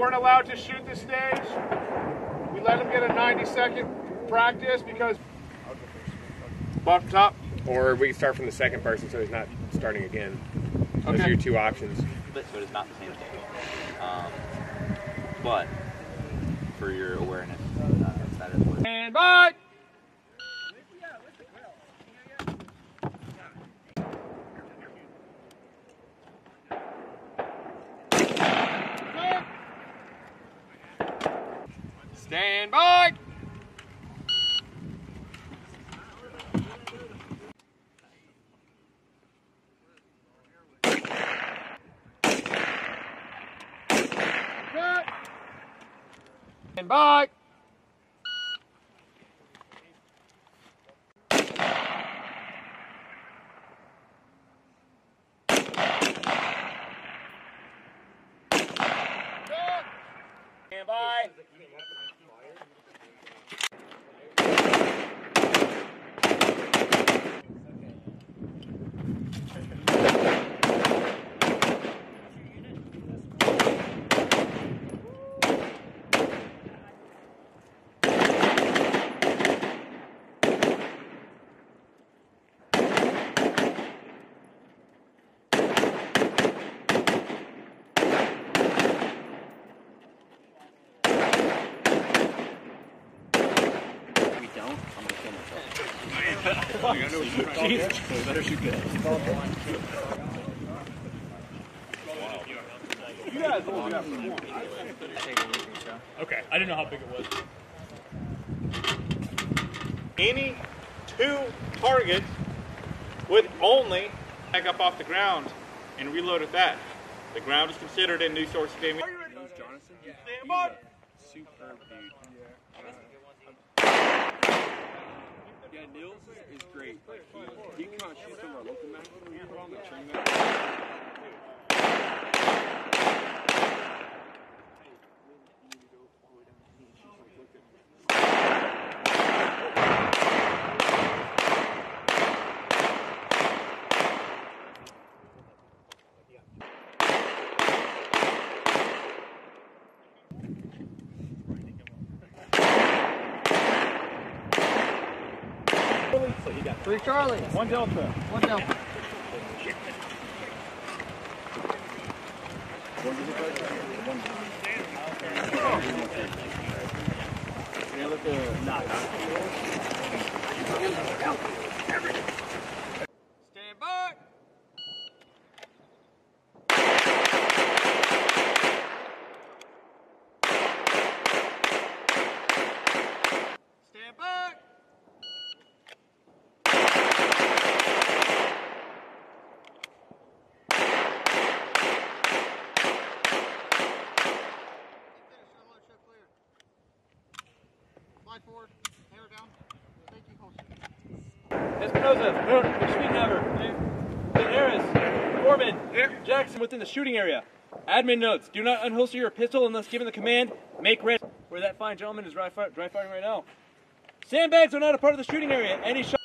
weren't allowed to shoot the stage. We let them get a 90 second practice because. Off the top. Or we can start from the second person so he's not starting again. Those are your two options. but so it's not the same thing. Um, but for your awareness, uh, that is. And by. Stand by. Stand by. Stand by. Myself. Okay, I didn't know how big it was. any two targets with only back up off the ground and reload at that. The ground is considered a new source of ammunition. Jonathan? Stand by. Superb dude. Yeah, Nils is, great. Like he, he some of our local Three Charlie. One Delta. One Delta. Stand by. Stand by. Slide forward, hammer down, stay too close. Espinoza, Schmiedenhaber, Harris, Foreman, Jackson within the shooting area. Admin notes: Do not unholster your pistol unless given the command. Make ready. Where that fine gentleman is dry, fire, dry firing right now. Sandbags are not a part of the shooting area. Any shot.